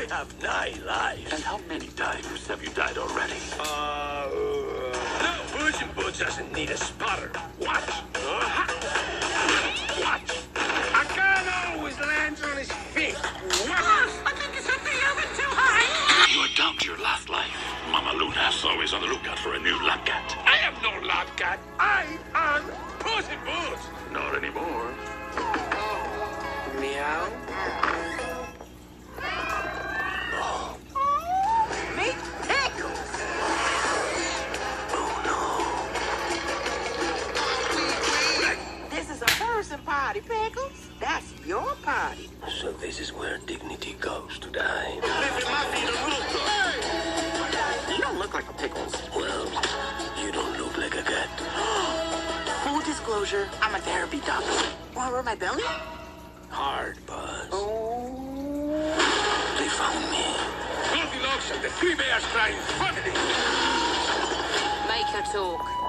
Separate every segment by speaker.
Speaker 1: I have nine lives. And
Speaker 2: how many divers have you died already? Uh...
Speaker 1: uh no, Puss in Boots doesn't need a spotter. Watch. Uh -huh. Watch. I can't always lands on his feet. Watch.
Speaker 3: I think it's hit the too high.
Speaker 2: You're down to your last life. Mama Luna's always on the lookout for a new lap cat.
Speaker 3: Party, Pickles.
Speaker 4: That's
Speaker 3: your party.
Speaker 1: So this is where dignity goes to die.
Speaker 3: You don't look like a Pickles.
Speaker 1: Well, you don't look like a cat.
Speaker 4: Full disclosure, I'm a therapy dog.
Speaker 3: Wanna rub my belly?
Speaker 1: Hard, Buzz.
Speaker 3: Oh.
Speaker 1: They found me. Goldilocks and the three bears crying family.
Speaker 3: Make her talk.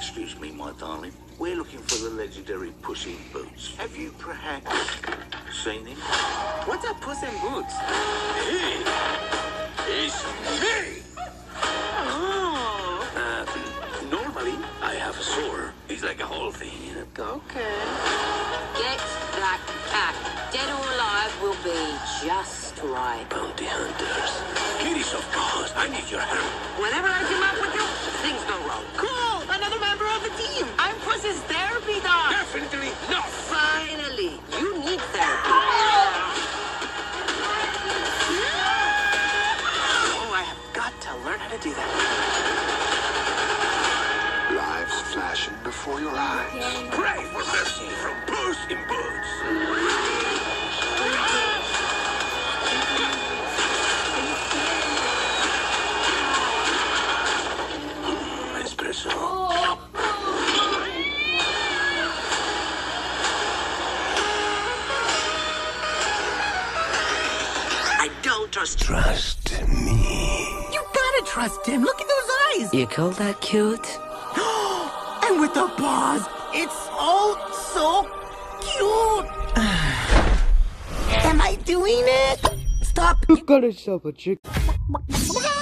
Speaker 2: Excuse me, my darling. We're looking for the legendary Puss in Boots. Have you perhaps seen him?
Speaker 4: What's a Puss in Boots?
Speaker 1: He is me.
Speaker 3: Oh.
Speaker 1: Uh, normally, I have a sword. It's like a whole thing, you know.
Speaker 4: Okay.
Speaker 3: Get that cat. Dead or alive will be just right.
Speaker 1: Bounty hunters. Kitties, of course. I need your help. Definitely not.
Speaker 3: Finally, you need therapy.
Speaker 4: Oh, I have got to learn how to do that.
Speaker 5: Lives flashing before your eyes.
Speaker 1: Pray for mercy from Puss in Boots.
Speaker 3: Don't trust
Speaker 1: Trust me.
Speaker 4: You gotta trust him. Look at
Speaker 3: those
Speaker 4: eyes.
Speaker 3: You
Speaker 6: call that cute?
Speaker 4: And
Speaker 3: with
Speaker 4: the paws, it's all so cute. Am
Speaker 3: I doing it? Stop.
Speaker 1: You've got stop a chick.